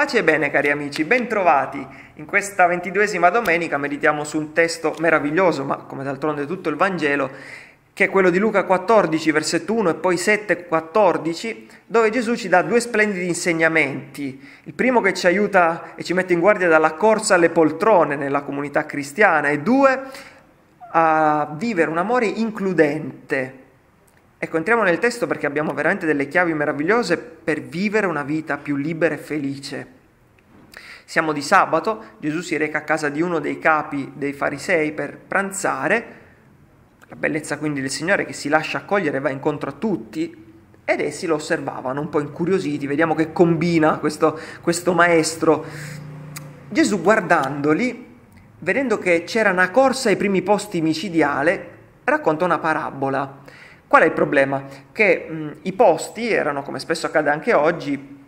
Pace e bene cari amici, bentrovati. In questa ventiduesima domenica meditiamo su un testo meraviglioso, ma come d'altronde tutto il Vangelo, che è quello di Luca 14, versetto 1 e poi 7, 14, dove Gesù ci dà due splendidi insegnamenti. Il primo che ci aiuta e ci mette in guardia dalla corsa alle poltrone nella comunità cristiana e due a vivere un amore includente. Ecco, entriamo nel testo perché abbiamo veramente delle chiavi meravigliose per vivere una vita più libera e felice. Siamo di sabato, Gesù si reca a casa di uno dei capi dei farisei per pranzare, la bellezza quindi del Signore che si lascia accogliere va incontro a tutti, ed essi lo osservavano un po' incuriositi, vediamo che combina questo, questo maestro. Gesù guardandoli, vedendo che c'era una corsa ai primi posti micidiale, racconta una parabola Qual è il problema? Che mh, i posti erano, come spesso accade anche oggi,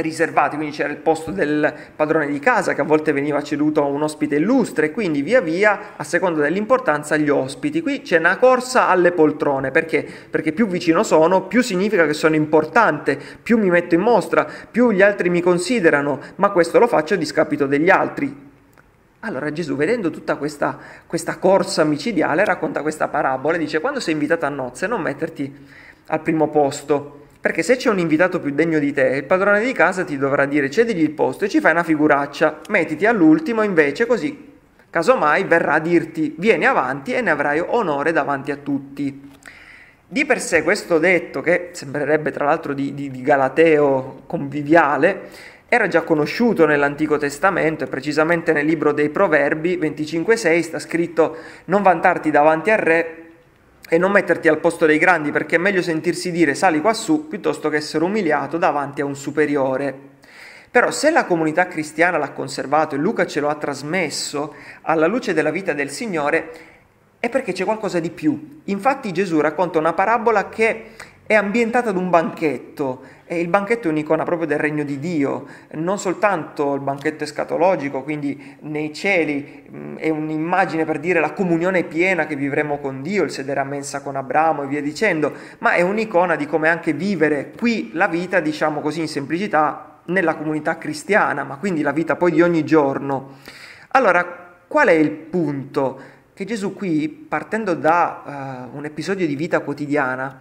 riservati, quindi c'era il posto del padrone di casa che a volte veniva ceduto a un ospite illustre quindi via via, a seconda dell'importanza, gli ospiti. Qui c'è una corsa alle poltrone, perché? Perché più vicino sono, più significa che sono importante, più mi metto in mostra, più gli altri mi considerano, ma questo lo faccio a discapito degli altri. Allora Gesù, vedendo tutta questa, questa corsa micidiale, racconta questa parabola e dice quando sei invitato a nozze non metterti al primo posto, perché se c'è un invitato più degno di te, il padrone di casa ti dovrà dire cedigli il posto e ci fai una figuraccia, mettiti all'ultimo invece così, casomai verrà a dirti vieni avanti e ne avrai onore davanti a tutti. Di per sé questo detto, che sembrerebbe tra l'altro di, di, di Galateo conviviale, era già conosciuto nell'Antico Testamento e precisamente nel libro dei Proverbi 25.6 sta scritto non vantarti davanti al re e non metterti al posto dei grandi perché è meglio sentirsi dire sali quassù piuttosto che essere umiliato davanti a un superiore. Però se la comunità cristiana l'ha conservato e Luca ce lo ha trasmesso alla luce della vita del Signore, è perché c'è qualcosa di più. Infatti Gesù racconta una parabola che è ambientata ad un banchetto e il banchetto è un'icona proprio del regno di Dio, non soltanto il banchetto escatologico, quindi nei cieli mm, è un'immagine per dire la comunione piena che vivremo con Dio, il sedere a mensa con Abramo e via dicendo, ma è un'icona di come anche vivere qui la vita, diciamo così in semplicità, nella comunità cristiana, ma quindi la vita poi di ogni giorno. Allora, qual è il punto? Che Gesù qui, partendo da uh, un episodio di vita quotidiana,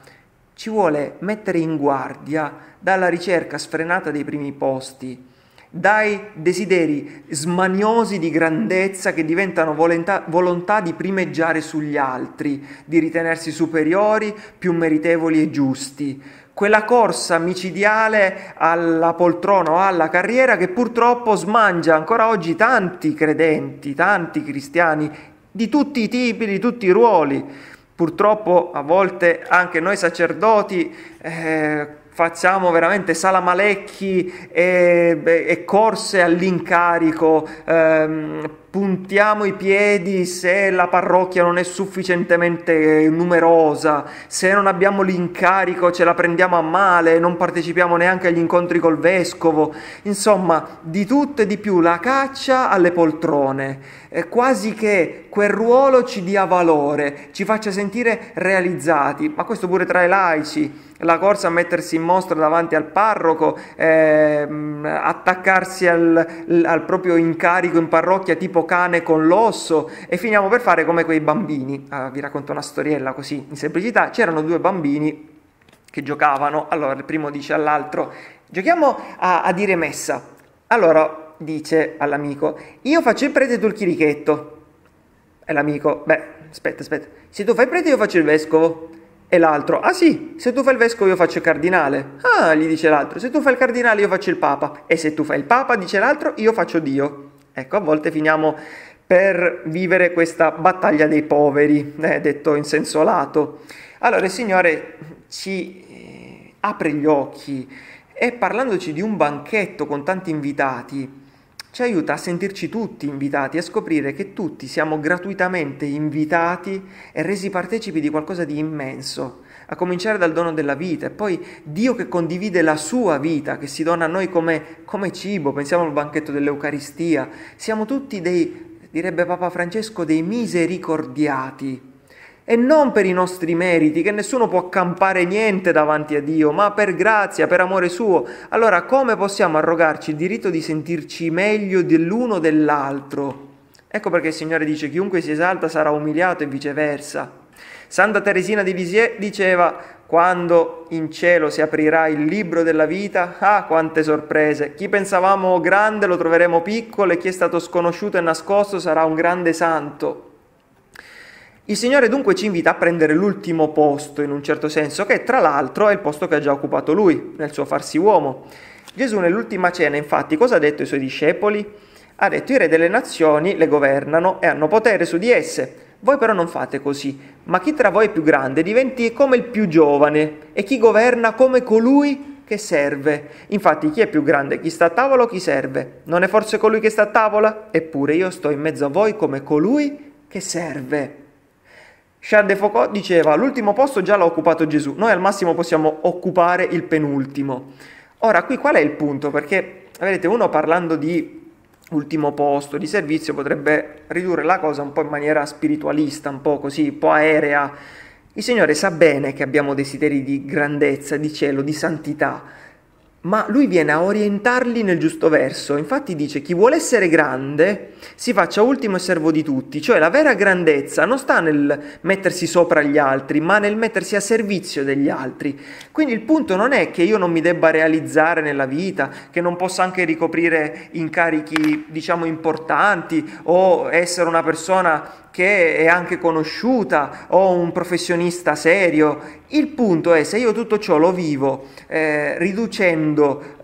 ci vuole mettere in guardia dalla ricerca sfrenata dei primi posti, dai desideri smaniosi di grandezza che diventano volontà, volontà, di primeggiare sugli altri, di ritenersi superiori, più meritevoli e giusti. Quella corsa micidiale alla poltrona o alla carriera che purtroppo smangia ancora oggi tanti credenti, tanti cristiani di tutti i tipi, di tutti i ruoli. Purtroppo a volte anche noi sacerdoti eh, facciamo veramente salamalecchi e, e corse all'incarico, ehm, puntiamo i piedi se la parrocchia non è sufficientemente numerosa, se non abbiamo l'incarico ce la prendiamo a male, non partecipiamo neanche agli incontri col vescovo, insomma di tutto e di più la caccia alle poltrone, eh, quasi che quel ruolo ci dia valore, ci faccia sentire realizzati, ma questo pure tra i laici la corsa a mettersi in mostra davanti al parroco, ehm, attaccarsi al, al, proprio incarico in parrocchia tipo cane con l'osso e finiamo per fare come quei bambini. Ah, vi racconto una storiella così in semplicità. C'erano due bambini che giocavano, allora il primo dice all'altro giochiamo a, a dire messa. Allora dice all'amico io faccio il prete e tu il chirichetto. E l'amico, beh, aspetta, aspetta, se tu fai prete io faccio il vescovo. E l'altro, ah sì, se tu fai il vescovo io faccio il cardinale. Ah, gli dice l'altro, se tu fai il cardinale io faccio il papa. E se tu fai il papa, dice l'altro, io faccio Dio. Ecco, a volte finiamo per vivere questa battaglia dei poveri, eh, detto in senso lato. Allora il Signore ci eh, apre gli occhi e parlandoci di un banchetto con tanti invitati, ci aiuta a sentirci tutti invitati, a scoprire che tutti siamo gratuitamente invitati e resi partecipi di qualcosa di immenso. a cominciare dal dono della vita e poi Dio che condivide la sua vita, che si dona a noi come, come cibo, pensiamo al banchetto dell'Eucaristia, siamo tutti dei, direbbe Papa Francesco, dei misericordiati e non per i nostri meriti, che nessuno può accampare niente davanti a Dio, ma per grazia, per amore suo. Allora come possiamo arrogarci il diritto di sentirci meglio dell'uno dell'altro? Ecco perché il Signore dice chiunque si esalta sarà umiliato e viceversa. Santa Teresina di Lisieux diceva quando in cielo si aprirà il libro della vita, ah quante sorprese! Chi pensavamo grande lo troveremo piccolo e chi è stato sconosciuto e nascosto sarà un grande santo. Il Signore dunque ci invita a prendere l'ultimo posto, in un certo senso, che tra l'altro è il posto che ha già occupato Lui, nel suo farsi uomo. Gesù nell'ultima cena, infatti, cosa ha detto ai suoi discepoli? Ha detto i re delle nazioni le governano e hanno potere su di esse. Voi però non fate così, ma chi tra voi è più grande diventi come il più giovane e chi governa come colui che serve. Infatti chi è più grande, chi sta a tavola o chi serve? Non è forse colui che sta a tavola? Eppure io sto in mezzo a voi come colui che serve. Charles de Foucault diceva l'ultimo posto già l'ha occupato Gesù, noi al massimo possiamo occupare il penultimo. Ora, qui qual è il punto? Perché, vedete, uno parlando di ultimo posto, di servizio, potrebbe ridurre la cosa un po' in maniera spiritualista, un po' così, un po' aerea. Il Signore sa bene che abbiamo desideri di grandezza, di cielo, di santità, ma lui viene a orientarli nel giusto verso. Infatti dice chi vuole essere grande si faccia ultimo e servo di tutti, cioè la vera grandezza non sta nel mettersi sopra gli altri, ma nel mettersi a servizio degli altri. Quindi il punto non è che io non mi debba realizzare nella vita, che non possa anche ricoprire incarichi, diciamo, importanti o essere una persona che è anche conosciuta o un professionista serio. Il punto è se io tutto ciò lo vivo eh, riducendo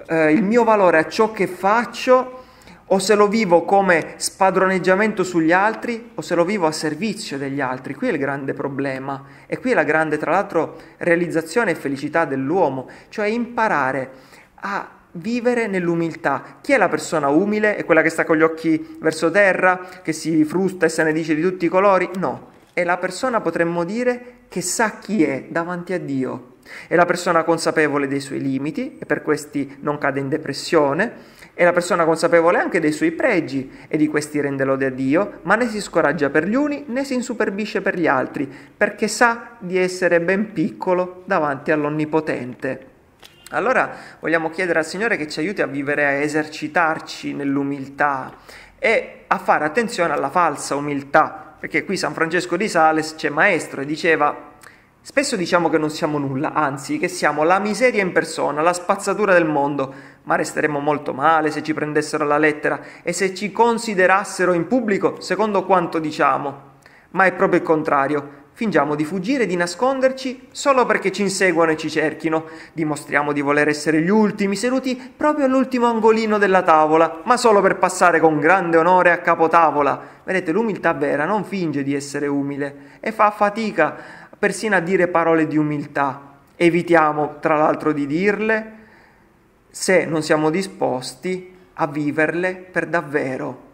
eh, il mio valore a ciò che faccio o se lo vivo come spadroneggiamento sugli altri o se lo vivo a servizio degli altri. Qui è il grande problema e qui è la grande, tra l'altro, realizzazione e felicità dell'uomo, cioè imparare a vivere nell'umiltà. Chi è la persona umile? È quella che sta con gli occhi verso terra, che si frusta e se ne dice di tutti i colori? No, è la persona, potremmo dire, che sa chi è davanti a Dio. È la persona consapevole dei suoi limiti e per questi non cade in depressione. È la persona consapevole anche dei suoi pregi e di questi rende lode a Dio, ma né si scoraggia per gli uni né si insuperbisce per gli altri, perché sa di essere ben piccolo davanti all'Onnipotente. Allora vogliamo chiedere al Signore che ci aiuti a vivere, a esercitarci nell'umiltà e a fare attenzione alla falsa umiltà, perché qui San Francesco di Sales c'è maestro e diceva Spesso diciamo che non siamo nulla, anzi che siamo la miseria in persona, la spazzatura del mondo, ma resteremmo molto male se ci prendessero alla lettera e se ci considerassero in pubblico secondo quanto diciamo. Ma è proprio il contrario. Fingiamo di fuggire di nasconderci solo perché ci inseguono e ci cerchino. Dimostriamo di voler essere gli ultimi, seduti proprio all'ultimo angolino della tavola, ma solo per passare con grande onore a capotavola. Vedete, l'umiltà vera non finge di essere umile e fa fatica persino a dire parole di umiltà. Evitiamo, tra l'altro, di dirle se non siamo disposti a viverle per davvero.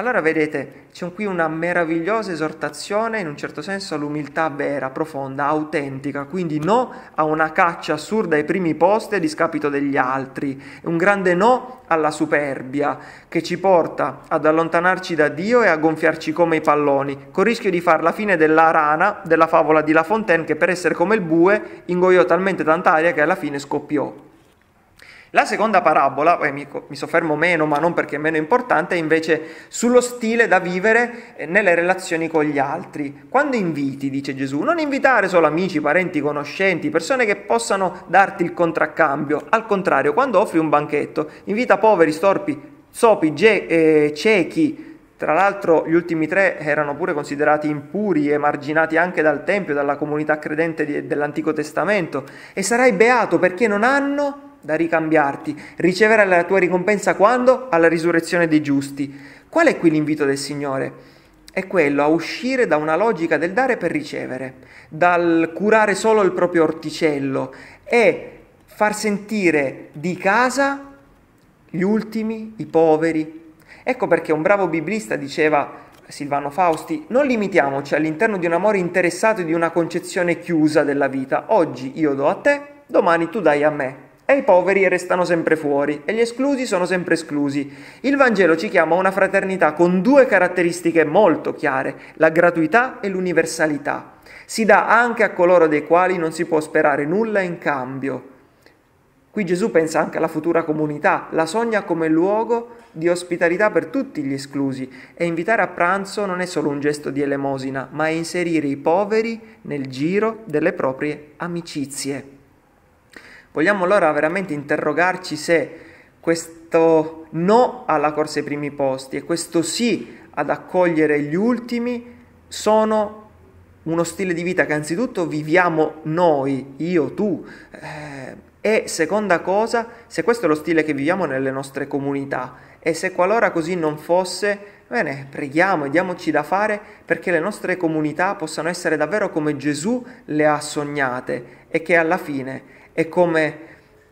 Allora vedete, c'è qui una meravigliosa esortazione, in un certo senso, all'umiltà vera, profonda, autentica, quindi no a una caccia assurda ai primi posti a discapito degli altri, un grande no alla superbia che ci porta ad allontanarci da Dio e a gonfiarci come i palloni, con il rischio di far la fine della rana della favola di La Fontaine che per essere come il bue ingoiò talmente tanta aria che alla fine scoppiò. La seconda parabola, eh, mi, mi, soffermo meno, ma non perché è meno importante, è invece sullo stile da vivere eh, nelle relazioni con gli altri. Quando inviti, dice Gesù, non invitare solo amici, parenti, conoscenti, persone che possano darti il contraccambio. Al contrario, quando offri un banchetto, invita poveri, storpi, sopi, ge- eh, ciechi, tra l'altro gli ultimi tre erano pure considerati impuri, emarginati anche dal Tempio, dalla comunità credente di, dell'Antico Testamento, e sarai beato perché non hanno da ricambiarti, riceverai la tua ricompensa quando? Alla risurrezione dei giusti. Qual è qui l'invito del Signore? È quello a uscire da una logica del dare per ricevere, dal curare solo il proprio orticello e far sentire di casa gli ultimi, i poveri. Ecco perché un bravo biblista diceva Silvano Fausti, non limitiamoci all'interno di un amore interessato e di una concezione chiusa della vita. Oggi io do a te, domani tu dai a me. E i poveri restano sempre fuori e gli esclusi sono sempre esclusi. Il Vangelo ci chiama a una fraternità con due caratteristiche molto chiare, la gratuità e l'universalità. Si dà anche a coloro dei quali non si può sperare nulla in cambio. Qui Gesù pensa anche alla futura comunità, la sogna come luogo di ospitalità per tutti gli esclusi e invitare a pranzo non è solo un gesto di elemosina, ma è inserire i poveri nel giro delle proprie amicizie. Vogliamo allora veramente interrogarci se questo no alla corsa ai primi posti e questo sì ad accogliere gli ultimi sono uno stile di vita che anzitutto viviamo noi, io, tu, eh, e seconda cosa, se questo è lo stile che viviamo nelle nostre comunità e se qualora così non fosse, bene, preghiamo e diamoci da fare perché le nostre comunità possano essere davvero come Gesù le ha sognate e che alla fine è come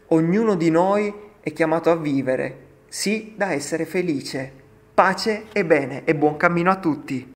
ognuno di noi è chiamato a vivere, sì da essere felice. Pace e bene e buon cammino a tutti.